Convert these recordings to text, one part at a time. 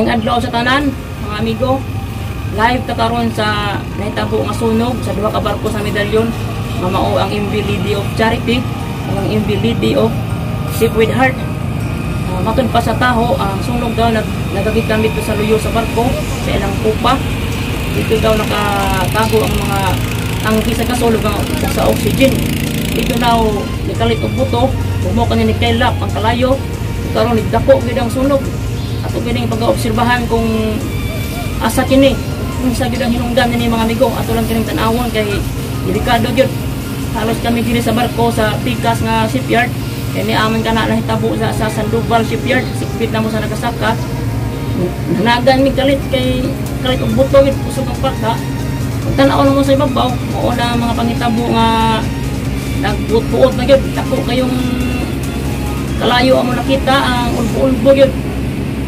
May adlaw sa tanan, mga amigo. Live ta karon sa nahitabo nga sunog sa duha ka barko sa medalyon. Mamao ang Lady of Charity, ang Lady of Ship with Heart. Uh, matun pa sa taho, ang sunog daw nag nagagigamit sa luyo sa barko sa ilang kupa. Dito daw nakatago ang mga tangki sa kasulog sa oxygen. Dito daw nikalit og buto, bumo kanini kailap ang kalayo. Karon nigdako gid ang sunog ato gining pag-obserbahan kung asa kini kung sa gyud ang hinungdan ni mga amigo. Ato lang kining tan-awon kay delikado gyud. Halos kami diri sa barko sa Pikas nga shipyard. Kay ni aman kana na hitabo sa, sa Sandoval shipyard. Sikpit na mo sa nagasaka. Nanagan mi kalit kay kalit og buto gid usog ang kung tan-aw mo sa ibabaw mao na mga pangitabo nga nagbuot-buot na gyud. Dako kayong kalayo amo nakita ang ulbo-ulbo gyud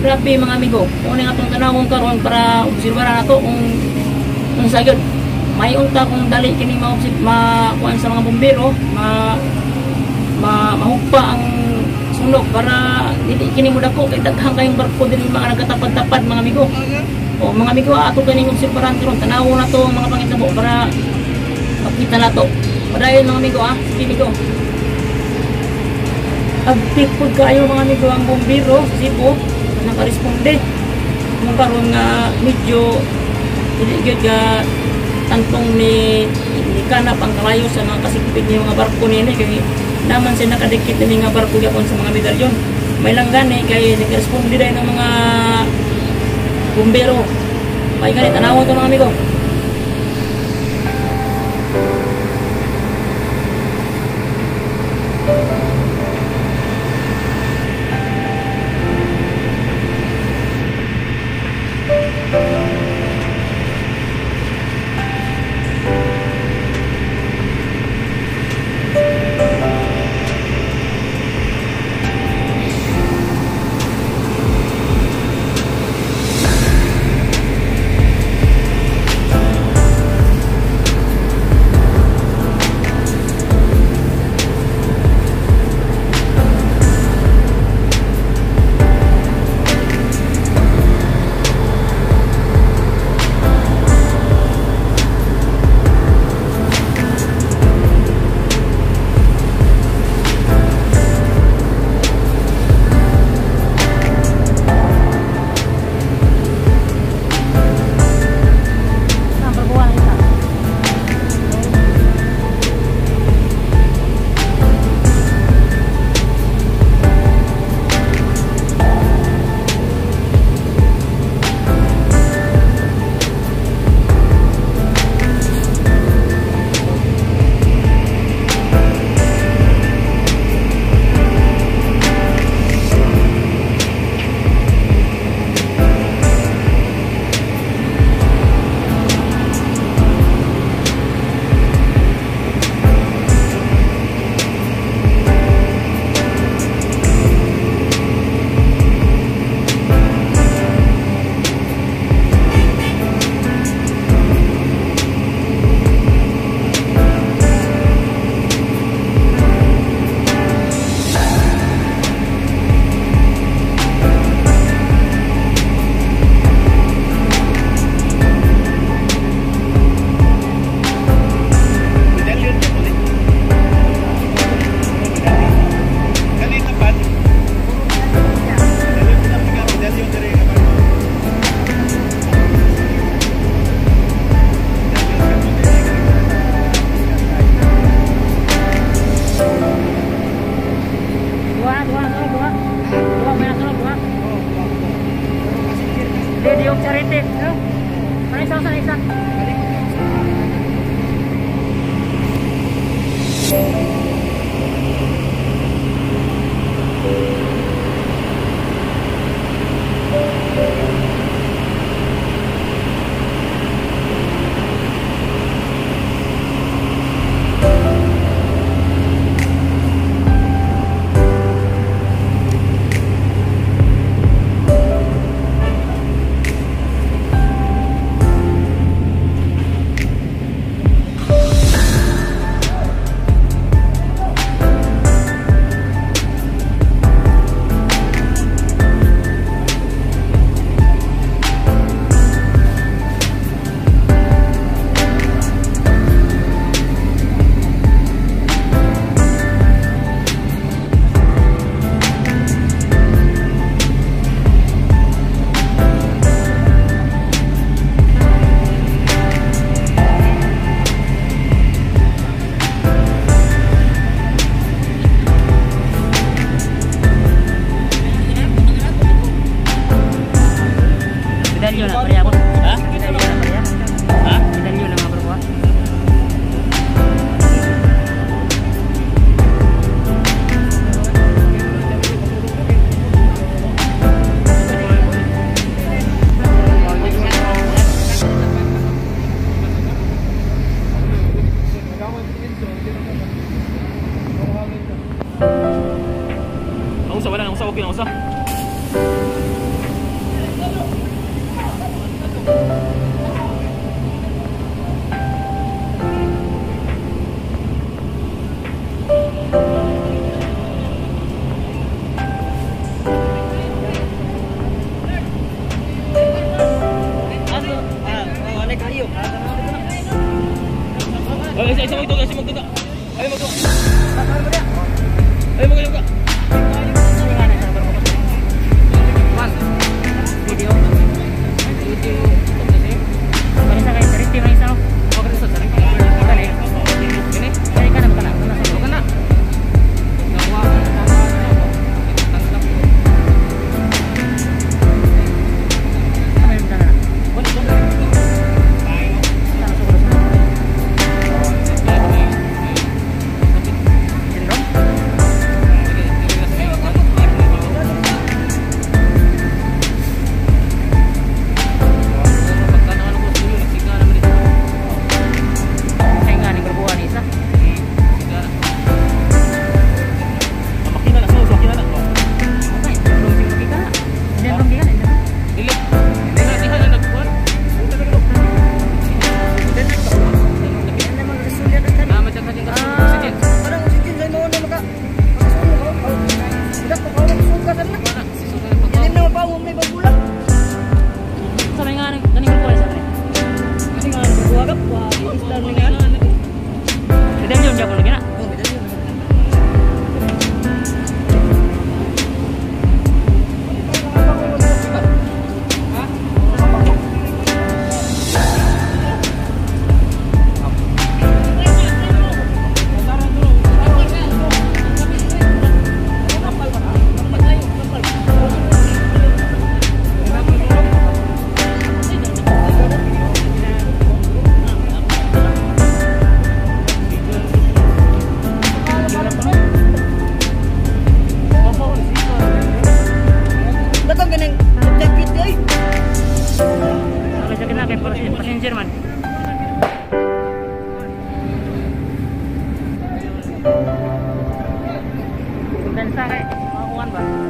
Grabe mga amigo, kung nga itong karon para obserbaran nato kung kung sa yun. May unta kung dali kini ma makuan sa mga bombero, ma, ma mahugpa ang sunog para dili kini mo kay daghang kayong barko dili mga nagkatapad-tapad mga amigo. O mga amigo ato kini obserbaran karon tanawon nato ang mga pangitabo para makita nato. Padayon mga amigo ah, sige amigo. Agtik po kayo mga amigo ang bombero sa Cebu nakaresponde. Nung karon nga medyo dili gyud ga tantong ni kanap ang kalayo sa mga kasigpit ni mga barko nini kay naman siya nakadikit ni mga barko gyapon sa mga medalyon. May lang gani kay nagresponde dai ng mga bumbero. May gani tanawon to mga amigo, usa wala nang usa okay na usa ramuan bang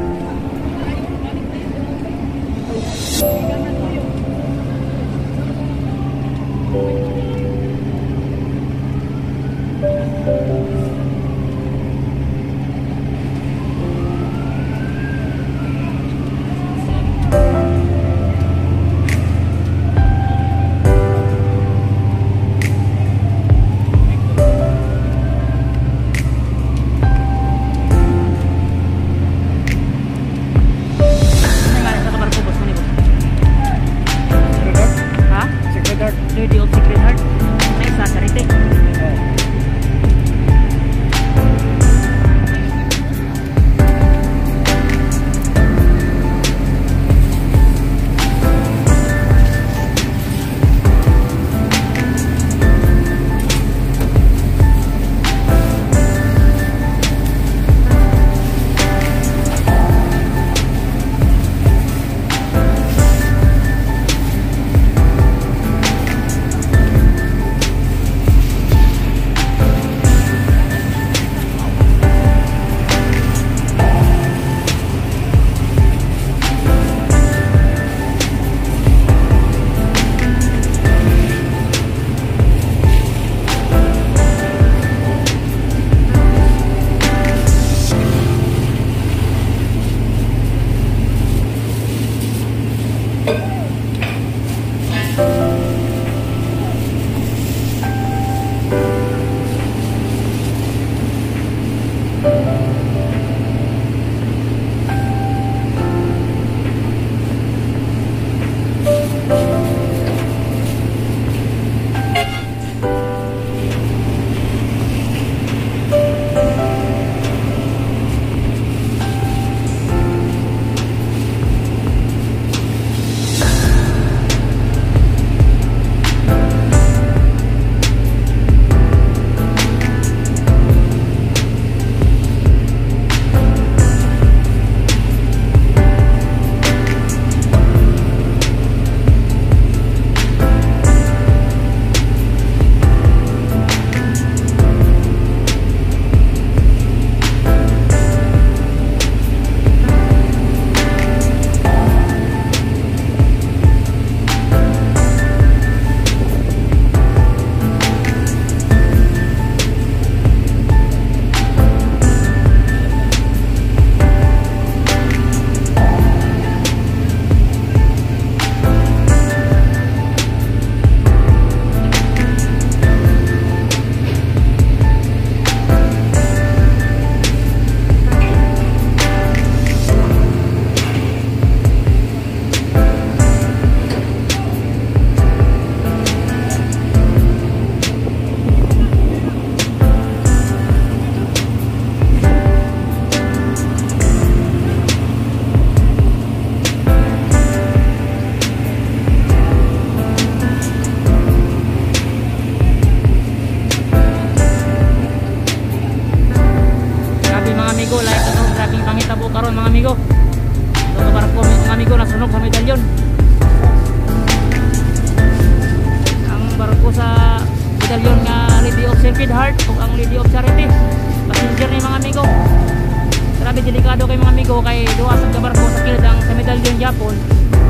Kay duwa sa barko sa kilid ang sa medalyon Japon.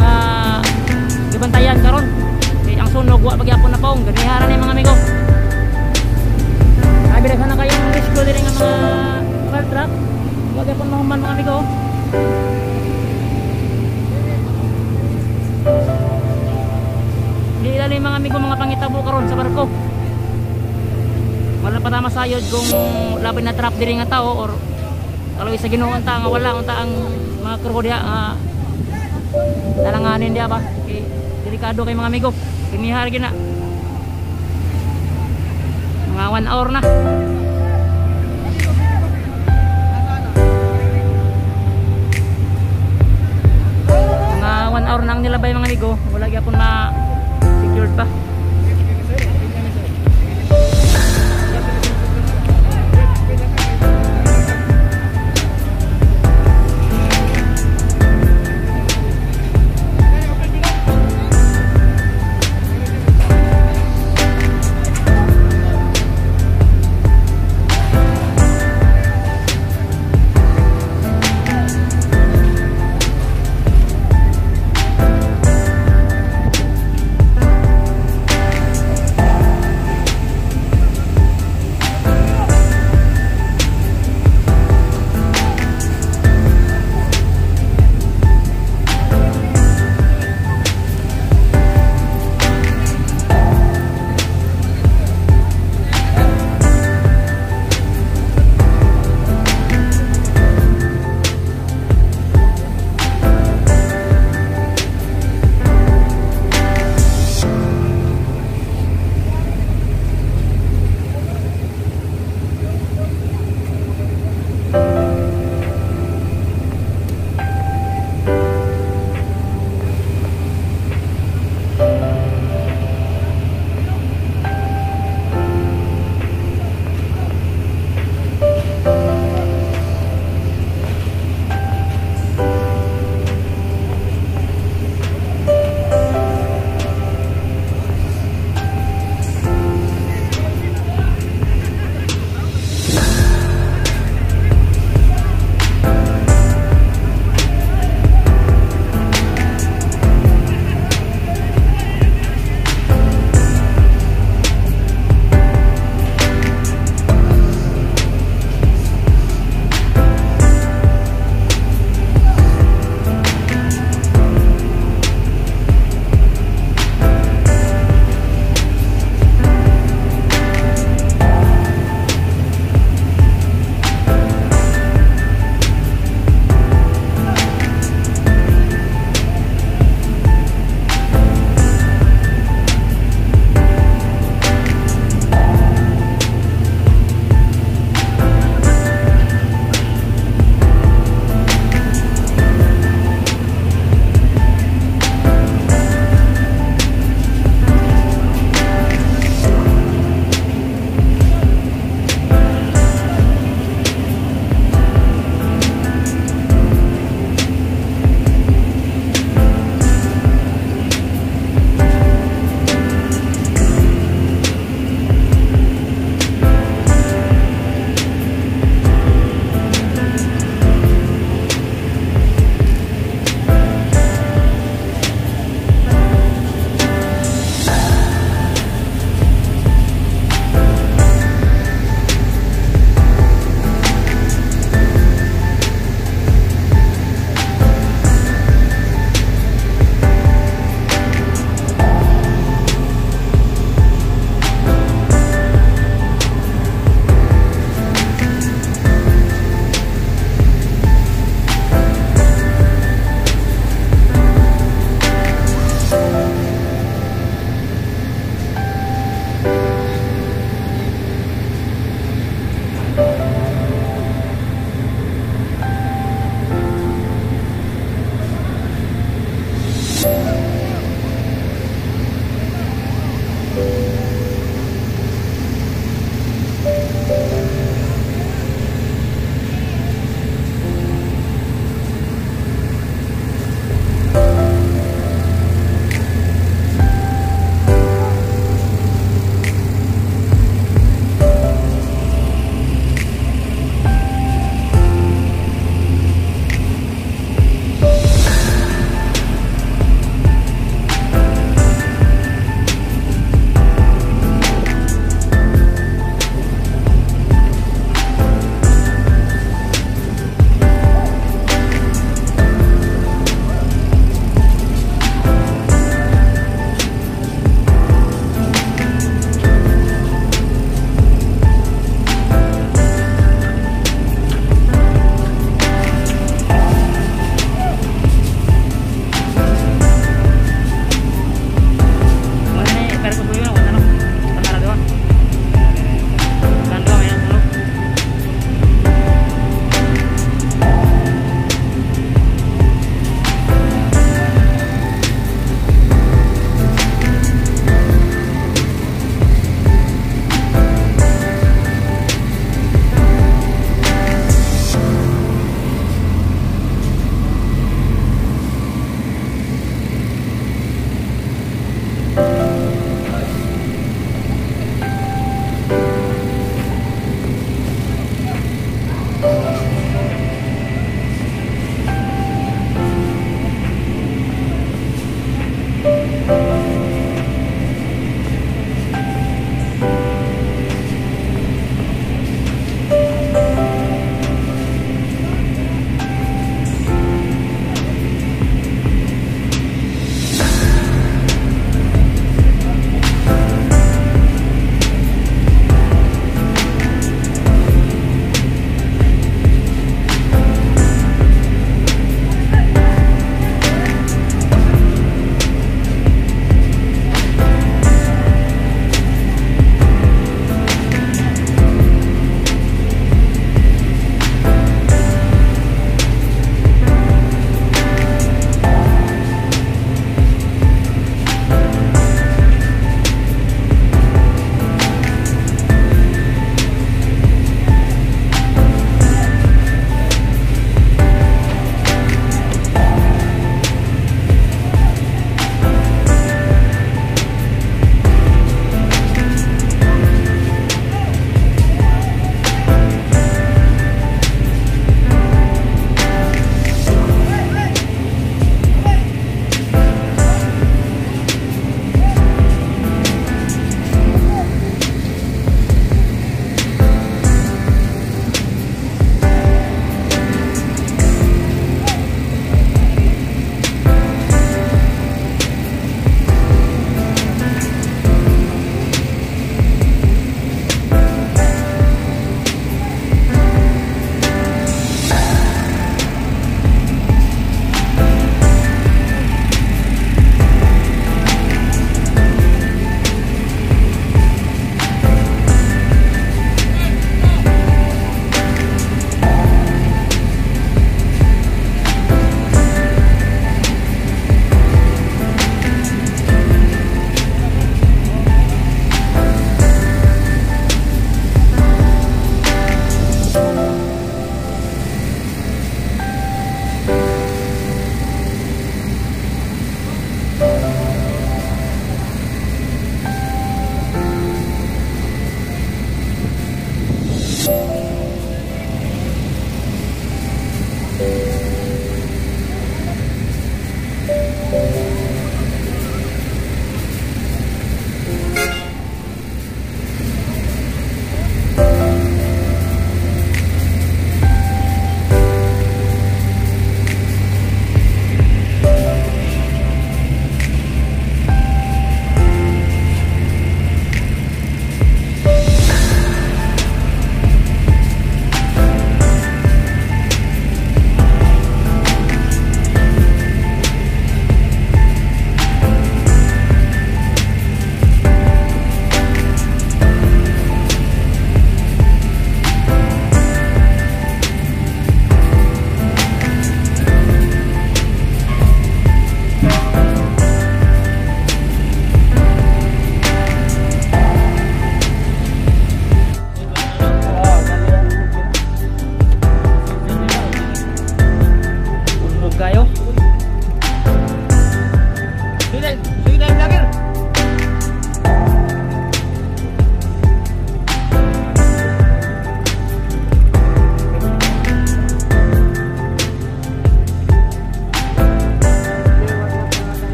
Nga gibantayan karon. Kay ang sunog wa pagyapon na paong ganiharan ni mga amigo. Sabi na sana kayong rescue din ng mga fire truck. Huwag yapon mahuman mga amigo. Di ilalim mga amigo mga pangitabo karon sa barko. Wala pa tama sayod kung labi na trap diri nga tao or kalau isa Ginoo unta nga wala unta ang mga crew diha nga talanganin diha ba. Kay delikado kay mga amigo. Kinihar gina. Mga 1 hour na. Mga 1 hour na ang nilabay mga amigo. Wala gyapon ma secured pa.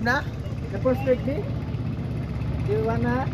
na? Na full di? mana?